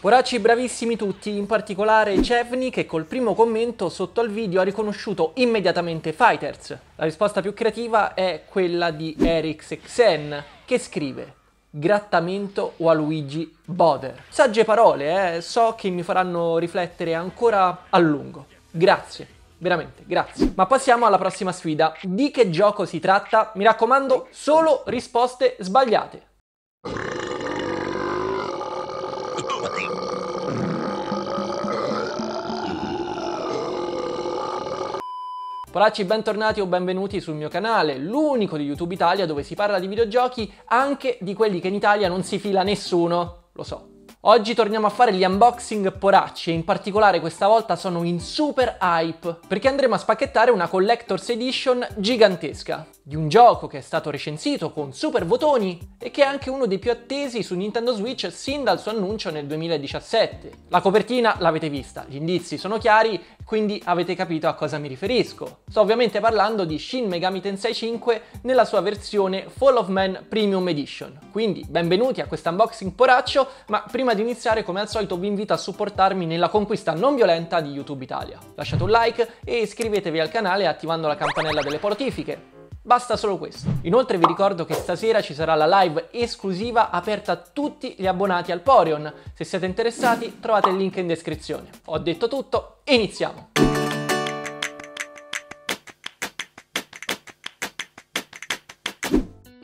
Poracci bravissimi tutti, in particolare Cevni che col primo commento sotto al video ha riconosciuto immediatamente Fighters. La risposta più creativa è quella di ErixXen che scrive grattamento o a Boder. Sagge parole, eh? so che mi faranno riflettere ancora a lungo. Grazie. Veramente, grazie. Ma passiamo alla prossima sfida. Di che gioco si tratta? Mi raccomando, solo risposte sbagliate. Poracci, bentornati o benvenuti sul mio canale, l'unico di YouTube Italia dove si parla di videogiochi anche di quelli che in Italia non si fila nessuno, lo so. Oggi torniamo a fare gli unboxing poracci e in particolare questa volta sono in super hype perché andremo a spacchettare una Collector's Edition gigantesca di un gioco che è stato recensito con super votoni e che è anche uno dei più attesi su Nintendo Switch sin dal suo annuncio nel 2017. La copertina l'avete vista, gli indizi sono chiari, quindi avete capito a cosa mi riferisco. Sto ovviamente parlando di Shin Megami Tensei 5 nella sua versione Fall of Man Premium Edition. Quindi benvenuti a questo unboxing poraccio, ma prima di iniziare, come al solito, vi invito a supportarmi nella conquista non violenta di YouTube Italia. Lasciate un like e iscrivetevi al canale attivando la campanella delle notifiche. Basta solo questo. Inoltre vi ricordo che stasera ci sarà la live esclusiva aperta a tutti gli abbonati al Porion. Se siete interessati trovate il link in descrizione. Ho detto tutto, iniziamo!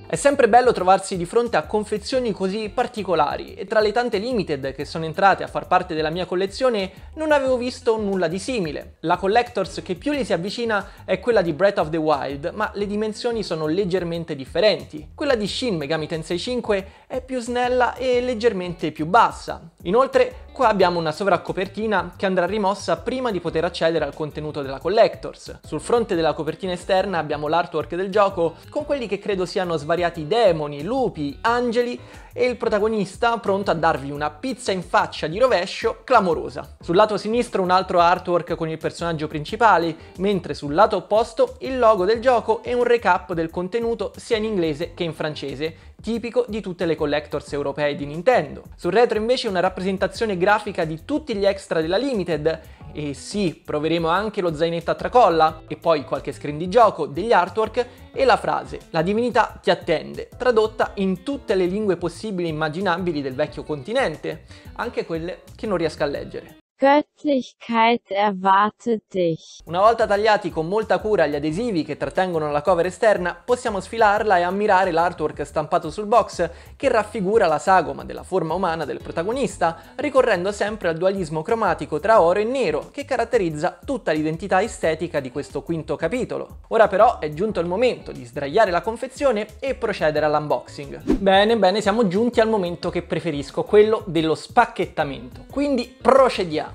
È sempre bello trovarsi di fronte a confezioni così particolari e tra le tante limited che sono entrate a far parte della mia collezione non avevo visto nulla di simile. La collectors che più gli si avvicina è quella di Breath of the Wild, ma le dimensioni sono leggermente differenti. Quella di Shin Megami Tensei 5 è più snella e leggermente più bassa. Inoltre Qua abbiamo una sovraccopertina che andrà rimossa prima di poter accedere al contenuto della Collectors. Sul fronte della copertina esterna abbiamo l'artwork del gioco con quelli che credo siano svariati demoni, lupi, angeli e il protagonista pronto a darvi una pizza in faccia di rovescio clamorosa. Sul lato sinistro un altro artwork con il personaggio principale, mentre sul lato opposto il logo del gioco e un recap del contenuto sia in inglese che in francese, tipico di tutte le collectors europee di Nintendo. Sul retro invece una rappresentazione grafica di tutti gli extra della Limited e sì, proveremo anche lo zainetto a tracolla e poi qualche screen di gioco, degli artwork e la frase La divinità ti attende, tradotta in tutte le lingue possibili e immaginabili del vecchio continente, anche quelle che non riesco a leggere. Göttlichkeit erwartet dich. Una volta tagliati con molta cura gli adesivi che trattengono la cover esterna, possiamo sfilarla e ammirare l'artwork stampato sul box che raffigura la sagoma della forma umana del protagonista, ricorrendo sempre al dualismo cromatico tra oro e nero che caratterizza tutta l'identità estetica di questo quinto capitolo. Ora però è giunto il momento di sdraiare la confezione e procedere all'unboxing. Bene, bene, siamo giunti al momento che preferisco, quello dello spacchettamento. Quindi procediamo.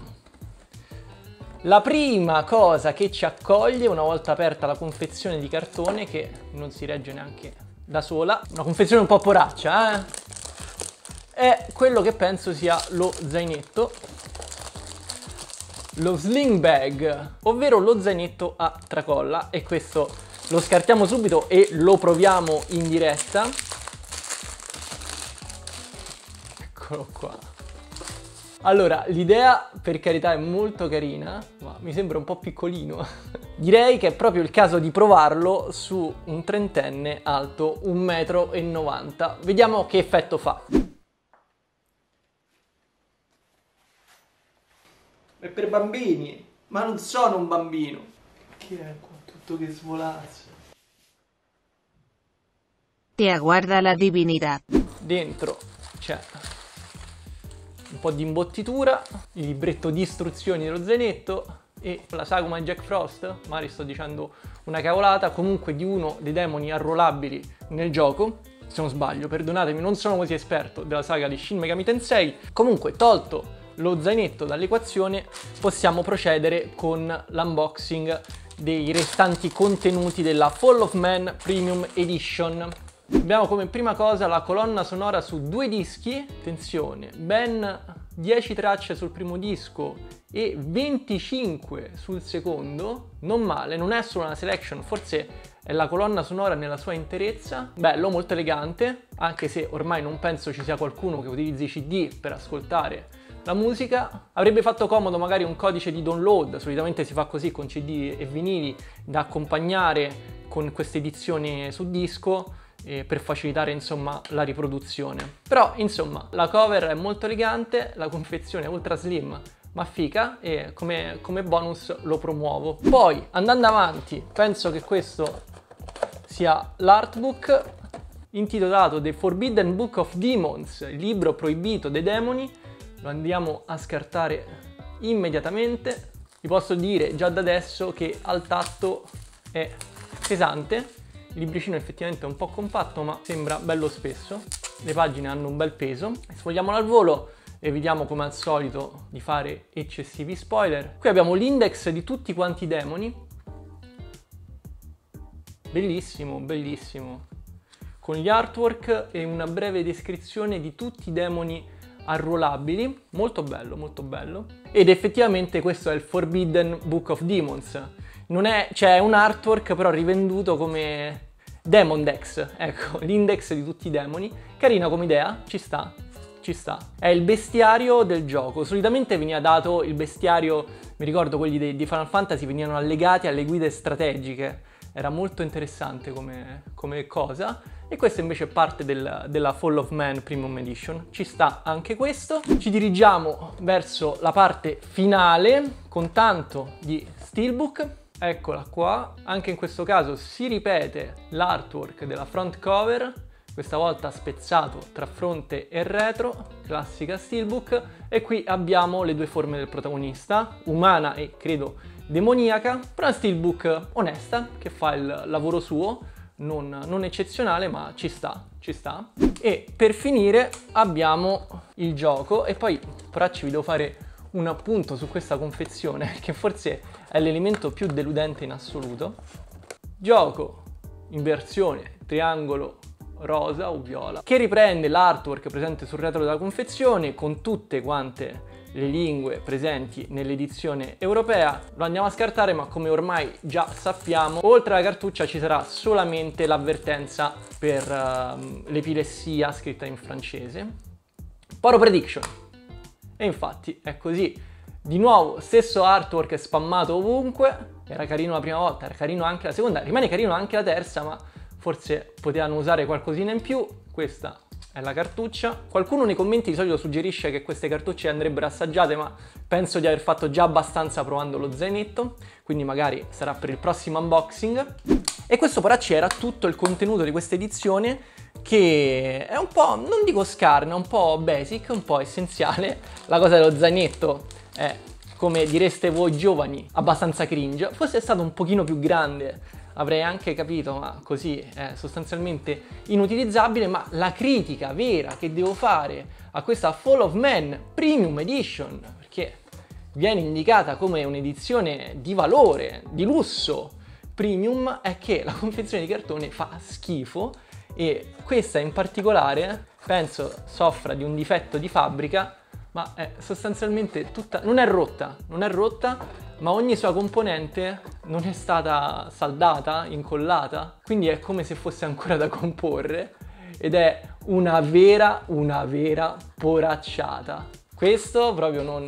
La prima cosa che ci accoglie una volta aperta la confezione di cartone, che non si regge neanche da sola, una confezione un po' poraccia, eh? è quello che penso sia lo zainetto, lo sling bag, ovvero lo zainetto a tracolla e questo lo scartiamo subito e lo proviamo in diretta. Eccolo qua. Allora, l'idea per carità è molto carina, ma mi sembra un po' piccolino. Direi che è proprio il caso di provarlo su un trentenne alto 1,90 m. Vediamo che effetto fa. È per bambini, ma non sono un bambino. Che è qua tutto che svolazza? Ti aguarda la divinità. Dentro c'è un po' di imbottitura, il libretto di istruzioni dello zainetto e la sagoma di Jack Frost, magari sto dicendo una cavolata, comunque di uno dei demoni arruolabili nel gioco, se non sbaglio, perdonatemi, non sono così esperto della saga di Shin Megami Tensei, comunque tolto lo zainetto dall'equazione possiamo procedere con l'unboxing dei restanti contenuti della Fall of Man Premium Edition Abbiamo come prima cosa la colonna sonora su due dischi, attenzione, ben 10 tracce sul primo disco e 25 sul secondo, non male, non è solo una selection, forse è la colonna sonora nella sua interezza, bello, molto elegante, anche se ormai non penso ci sia qualcuno che utilizzi CD per ascoltare la musica. Avrebbe fatto comodo magari un codice di download, solitamente si fa così con CD e vinili, da accompagnare con queste edizioni su disco eh, per facilitare insomma la riproduzione. Però insomma la cover è molto elegante, la confezione è ultra slim ma fica e come, come bonus lo promuovo. Poi andando avanti penso che questo sia l'artbook intitolato The Forbidden Book of Demons, il libro proibito dei demoni. Lo andiamo a scartare immediatamente. Vi posso dire già da adesso che al tatto è pesante. Il libricino effettivamente è un po' compatto ma sembra bello spesso. Le pagine hanno un bel peso. Sfogliamolo al volo evitiamo come al solito di fare eccessivi spoiler. Qui abbiamo l'index di tutti quanti i demoni. Bellissimo, bellissimo. Con gli artwork e una breve descrizione di tutti i demoni arruolabili. Molto bello, molto bello. Ed effettivamente questo è il Forbidden Book of Demons. Non è, cioè è un artwork però rivenduto come Demon Dex, ecco, l'index di tutti i demoni. Carina come idea, ci sta ci sta. È il bestiario del gioco. Solitamente veniva dato il bestiario, mi ricordo quelli di, di Final Fantasy venivano allegati alle guide strategiche. Era molto interessante come, come cosa. E questa invece è parte del, della Fall of Man Premium Edition. Ci sta anche questo. Ci dirigiamo verso la parte finale con tanto di steelbook. Eccola qua. Anche in questo caso si ripete l'artwork della front cover questa volta spezzato tra fronte e retro, classica steelbook, e qui abbiamo le due forme del protagonista, umana e credo demoniaca, però una steelbook onesta che fa il lavoro suo, non, non eccezionale ma ci sta, ci sta. E per finire abbiamo il gioco e poi poracci vi devo fare un appunto su questa confezione che forse è l'elemento più deludente in assoluto. Gioco in versione triangolo rosa o viola, che riprende l'artwork presente sul retro della confezione con tutte quante le lingue presenti nell'edizione europea. Lo andiamo a scartare, ma come ormai già sappiamo, oltre alla cartuccia ci sarà solamente l'avvertenza per uh, l'epilessia scritta in francese. Poro Prediction. E infatti è così. Di nuovo, stesso artwork spammato ovunque. Era carino la prima volta, era carino anche la seconda, rimane carino anche la terza, ma forse potevano usare qualcosina in più, questa è la cartuccia. Qualcuno nei commenti di solito suggerisce che queste cartucce andrebbero assaggiate, ma penso di aver fatto già abbastanza provando lo zainetto, quindi magari sarà per il prossimo unboxing. E questo poracci era tutto il contenuto di questa edizione che è un po', non dico scarna, un po' basic, un po' essenziale. La cosa dello zainetto è, come direste voi giovani, abbastanza cringe. Fosse stato un pochino più grande avrei anche capito, ma così è sostanzialmente inutilizzabile, ma la critica vera che devo fare a questa Fall of Man Premium Edition, perché viene indicata come un'edizione di valore, di lusso premium, è che la confezione di cartone fa schifo e questa in particolare penso soffra di un difetto di fabbrica, ma è sostanzialmente tutta... non è rotta, non è rotta, ma ogni sua componente non è stata saldata, incollata, quindi è come se fosse ancora da comporre ed è una vera, una vera poracciata. Questo proprio non,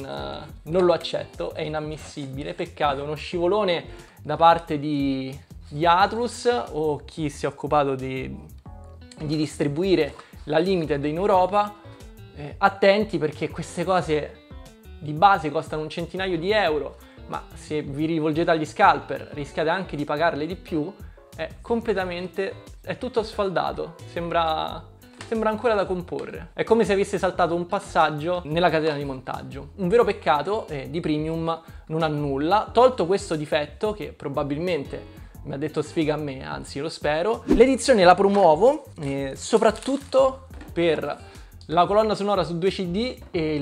non lo accetto, è inammissibile, peccato, uno scivolone da parte di, di Atlus o chi si è occupato di, di distribuire la Limited in Europa. Eh, attenti perché queste cose di base costano un centinaio di euro ma se vi rivolgete agli scalper rischiate anche di pagarle di più, è completamente, è tutto sfaldato, sembra, sembra ancora da comporre. È come se avesse saltato un passaggio nella catena di montaggio. Un vero peccato eh, di Premium non ha nulla, tolto questo difetto che probabilmente mi ha detto sfiga a me, anzi lo spero. L'edizione la promuovo eh, soprattutto per la colonna sonora su 2 CD e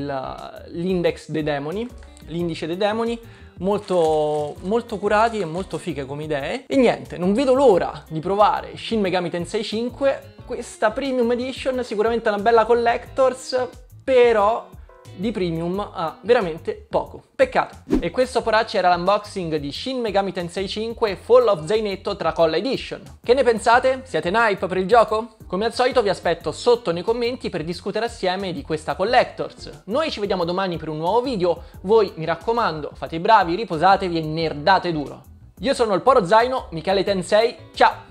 l'index dei demoni, l'indice dei demoni, molto, molto curati e molto fighe come idee. E niente, non vedo l'ora di provare Shin Megami Tensei 5. Questa Premium Edition sicuramente una bella collectors, però di premium a veramente poco. Peccato. E questo poracci era l'unboxing di Shin Megami Tensei 5 Fall of Zainetto Tracolla Edition. Che ne pensate? Siete in hype per il gioco? Come al solito vi aspetto sotto nei commenti per discutere assieme di questa Collectors. Noi ci vediamo domani per un nuovo video, voi mi raccomando fate i bravi, riposatevi e nerdate duro. Io sono il Poro Zaino, Michele Tensei, ciao!